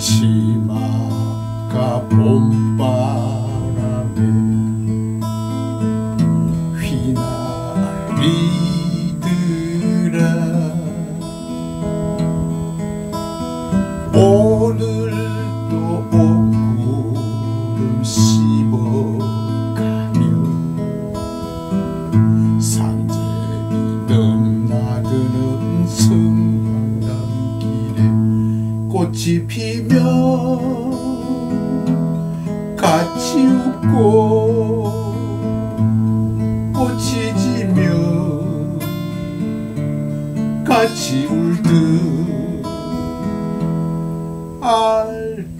島かポンパラでひなり 같이 웃고 꽃이 지며 같이 울듯 알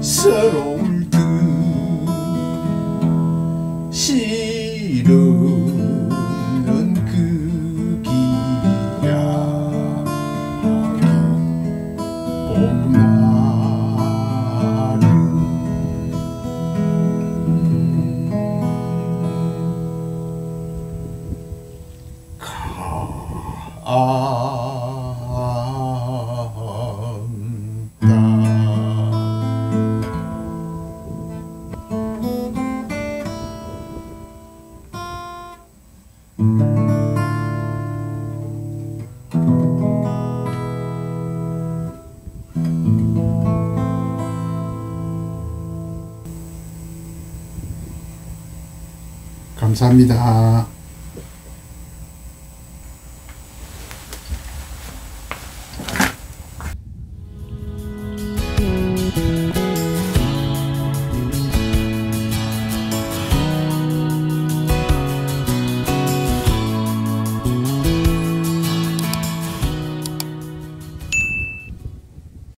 서로 울듯 시르는 그 기야하게 봄날은 간다 감사합니다.